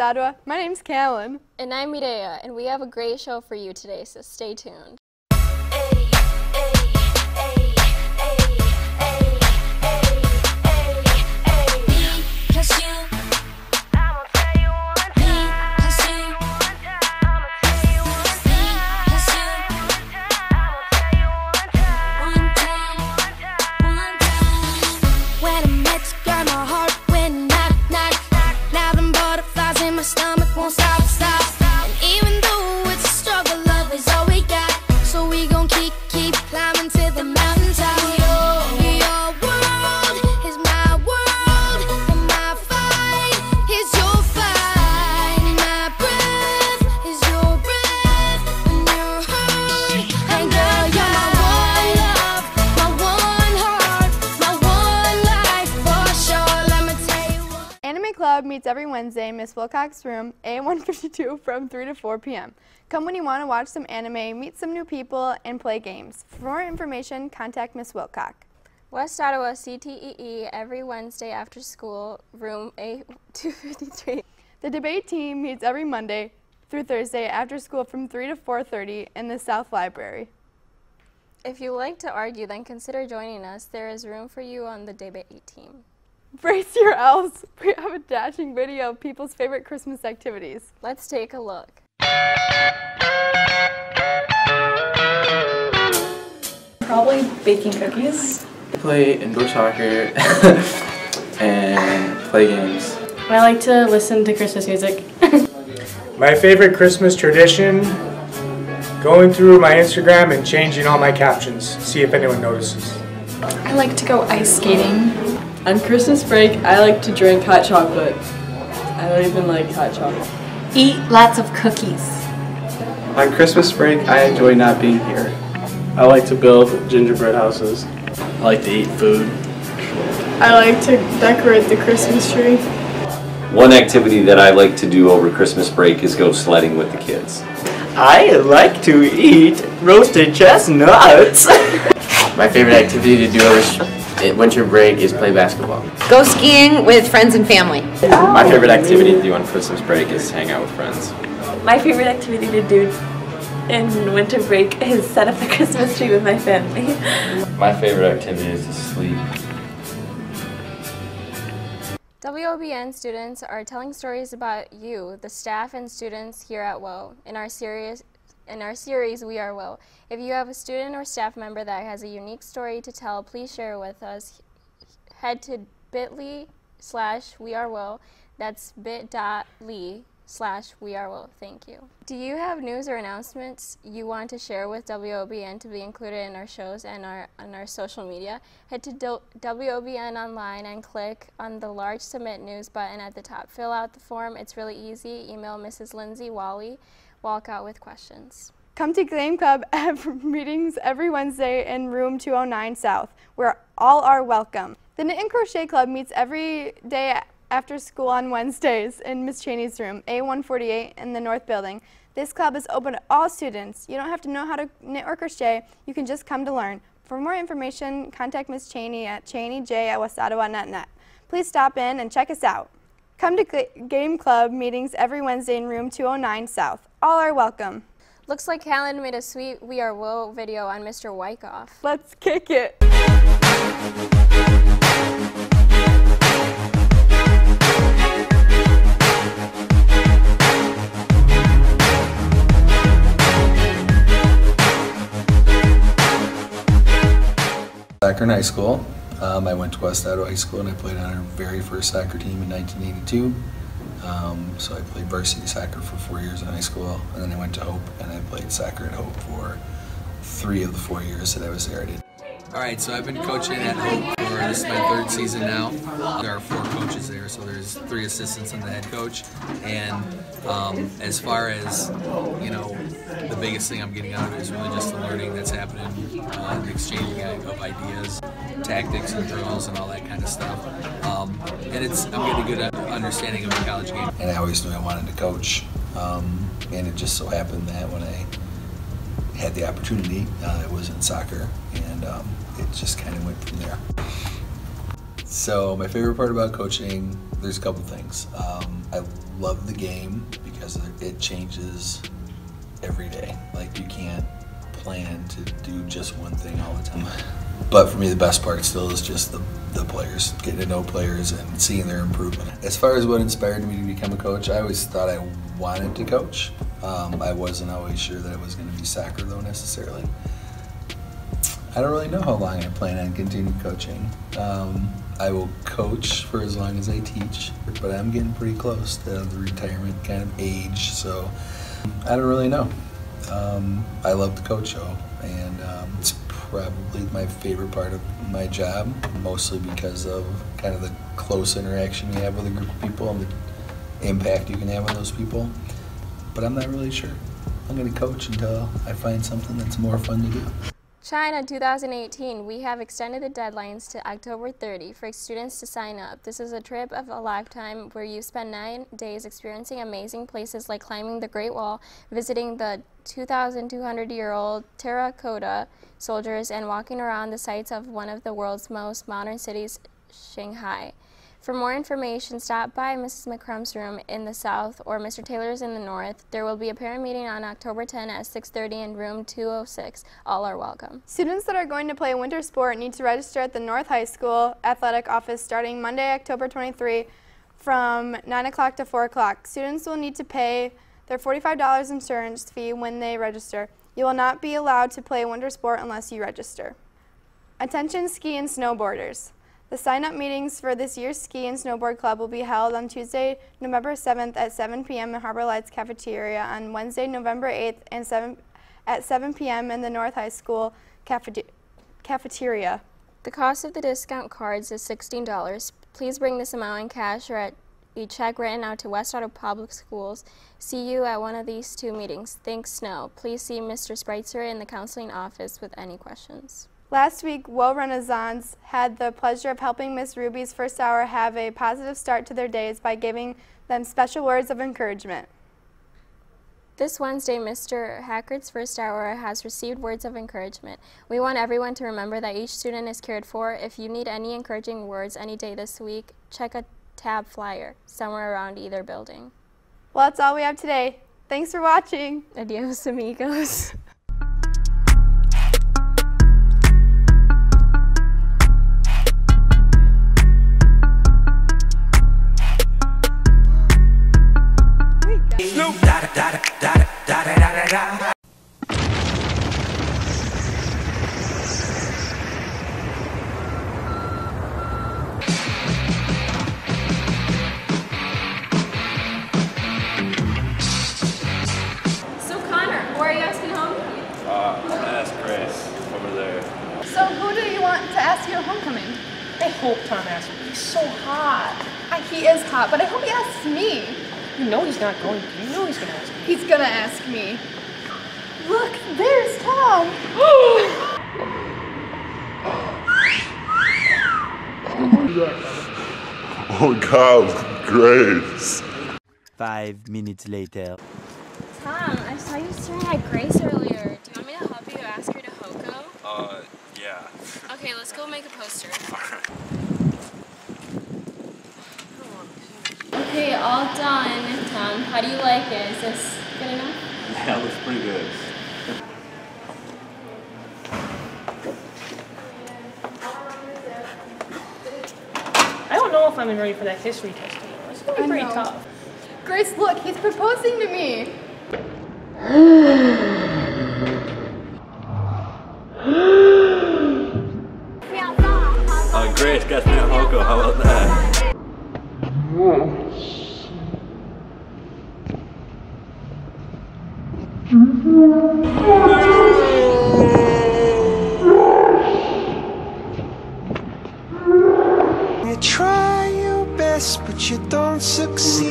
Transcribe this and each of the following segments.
Wasadwa, my name's Kallyn. And I'm Mireya, and we have a great show for you today, so stay tuned. Meets every Wednesday in Miss Wilcox room, A152 from 3 to 4 p.m. Come when you want to watch some anime, meet some new people, and play games. For more information, contact Miss Wilcox. West Ottawa CTEE every Wednesday after school, room A253. The debate team meets every Monday through Thursday after school from 3 to 4.30 in the South Library. If you like to argue, then consider joining us. There is room for you on the debate team. Brace your elves. We have a dashing video of people's favorite Christmas activities. Let's take a look. Probably baking cookies. play indoor soccer and play games. I like to listen to Christmas music. My favorite Christmas tradition going through my Instagram and changing all my captions, see if anyone notices. I like to go ice skating. On Christmas break, I like to drink hot chocolate. I don't even like hot chocolate. Eat lots of cookies. On Christmas break, I enjoy not being here. I like to build gingerbread houses. I like to eat food. I like to decorate the Christmas tree. One activity that I like to do over Christmas break is go sledding with the kids. I like to eat roasted chestnuts. My favorite activity to do over sh- winter break is play basketball. Go skiing with friends and family. My favorite activity to do on Christmas break is hang out with friends. My favorite activity to do in winter break is set up the Christmas tree with my family. My favorite activity is to sleep. WOBN students are telling stories about you, the staff and students here at WO. In our series, in our series, We Are WO. If you have a student or staff member that has a unique story to tell, please share it with us. Head to bit.ly slash We Are WO. That's bit.ly slash We Are WO. Thank you. Do you have news or announcements you want to share with WOBN to be included in our shows and our on our social media? Head to WOBN online and click on the large Submit News button at the top. Fill out the form. It's really easy. Email Mrs. Lindsay Wally. Walk out with questions. Come to Game Club meetings every Wednesday in room 209 South, where all are welcome. The Knit and Crochet Club meets every day after school on Wednesdays in Miss Cheney's room, A148 in the North Building. This club is open to all students. You don't have to know how to knit or crochet, you can just come to learn. For more information, contact Miss Cheney at chaneyj at wasadowa.net. Please stop in and check us out. Come to Game Club meetings every Wednesday in room 209 South. All are welcome. Looks like Kallyn made a sweet We Are WO video on Mr. Wyckoff. Let's kick it. Soccer in high school. Um, I went to West Ottawa High School and I played on our very first soccer team in 1982. Um, so I played varsity soccer for four years in high school, and then I went to Hope and I played soccer at Hope for three of the four years that I was there. All right, so I've been coaching at Hope for this is my third season now. There are four coaches there, so there's three assistants and the head coach. And um, as far as you know, the biggest thing I'm getting out of it is really just the learning that's happening, uh, the exchanging of ideas, tactics and drills and all that kind of stuff. Um, and it's I'm getting a good understanding of the college game. And I always knew I wanted to coach, um, and it just so happened that when I had the opportunity, uh, it was in soccer, and um, it just kind of went from there. So my favorite part about coaching, there's a couple things. Um, I love the game because it changes every day. Like you can't plan to do just one thing all the time. But for me, the best part still is just the, the players, getting to know players and seeing their improvement. As far as what inspired me to become a coach, I always thought I wanted to coach. Um, I wasn't always sure that it was going to be soccer though necessarily. I don't really know how long I plan on continuing coaching. Um, I will coach for as long as I teach, but I'm getting pretty close to the retirement kind of age, so I don't really know. Um, I love the coach show, and um, it's probably my favorite part of my job, mostly because of kind of the close interaction you have with a group of people and the impact you can have on those people. But I'm not really sure. I'm going to coach until I find something that's more fun to do. China 2018, we have extended the deadlines to October 30 for students to sign up. This is a trip of a lifetime where you spend nine days experiencing amazing places like climbing the Great Wall, visiting the 2,200-year-old terracotta soldiers, and walking around the sites of one of the world's most modern cities, Shanghai. For more information, stop by Mrs. McCrum's room in the south or Mr. Taylor's in the north. There will be a parent meeting on October 10 at 6.30 in room 206. All are welcome. Students that are going to play winter sport need to register at the North High School athletic office starting Monday, October 23 from 9 o'clock to 4 o'clock. Students will need to pay their $45 insurance fee when they register. You will not be allowed to play winter sport unless you register. Attention ski and snowboarders. The sign-up meetings for this year's Ski and Snowboard Club will be held on Tuesday, November 7th at 7 p.m. in Harbor Lights Cafeteria, on Wednesday, November 8th and 7, at 7 p.m. in the North High School cafeteria. The cost of the discount cards is $16. Please bring this amount in cash or at a check written out to West Ottawa Public Schools. See you at one of these two meetings. Thanks, Snow. Please see Mr. Spreitzer in the counseling office with any questions. Last week, WO Renaissance had the pleasure of helping Miss Ruby's first hour have a positive start to their days by giving them special words of encouragement. This Wednesday, Mr. Hackard's first hour has received words of encouragement. We want everyone to remember that each student is cared for. If you need any encouraging words any day this week, check a tab flyer somewhere around either building. Well, that's all we have today. Thanks for watching. Adios, amigos. Tom asks me. He's so hot. Uh, he is hot, but I hope he asks me. You know he's not going to. You know he's gonna ask me. He's gonna ask me. Look, there's Tom. Oh God, Grace. Five minutes later. Tom, I saw you staring at Grace earlier. Do you want me to help you ask her to Hoco? Uh, yeah. Okay, let's go make a poster. Okay, all done. Tom, how do you like it? Is this good enough? Yeah, looks pretty good. I don't know if I'm ready for that history test. anymore. It's gonna be pretty tough. Grace, look, he's proposing to me. Try your best, but you don't succeed.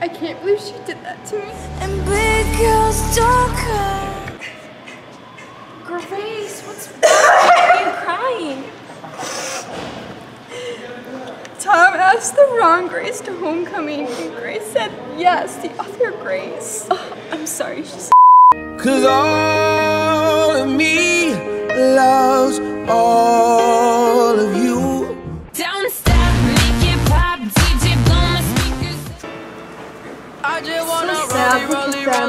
I can't believe she did that to me. And big girls don't cry. Grace, what's wrong? Are you crying? Tom asked the wrong Grace to homecoming, and Grace said yes, the other Grace. Oh, I'm sorry, she's. Cause all of me loves all da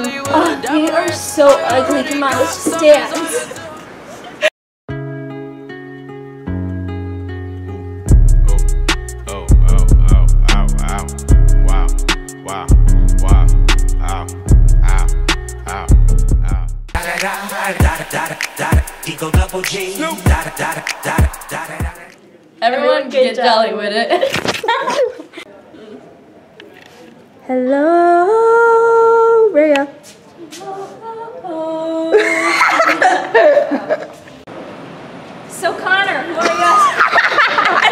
Eagle double G. Da da da da da da da da. Everyone get jolly with it. Hello, Rhea. So Connor, who are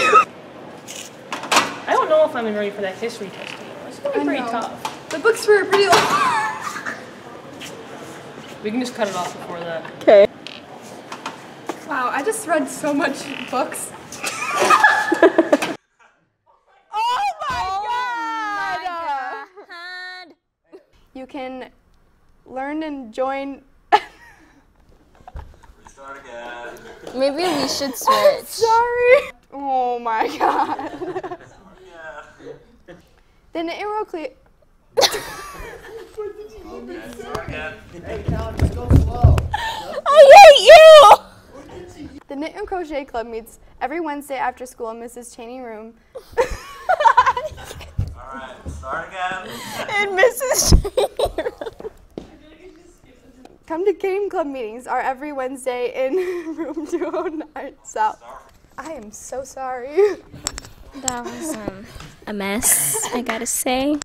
you? I don't know I'm ready for that history test anymore. It's gonna be I pretty know. tough. The books were pretty long. We can just cut it off before that. Okay. Wow, I just read so much books. oh my oh god! You can learn and join. Maybe we should switch. Sorry. Oh my god. The nuclear. I hate you! The Knit and Crochet Club meets every Wednesday after school in Mrs. Cheney room. Alright, start again. in Mrs. Cheney room. Come to Game Club meetings are every Wednesday in room 209 South. I am so sorry. That was um, a mess, I gotta say.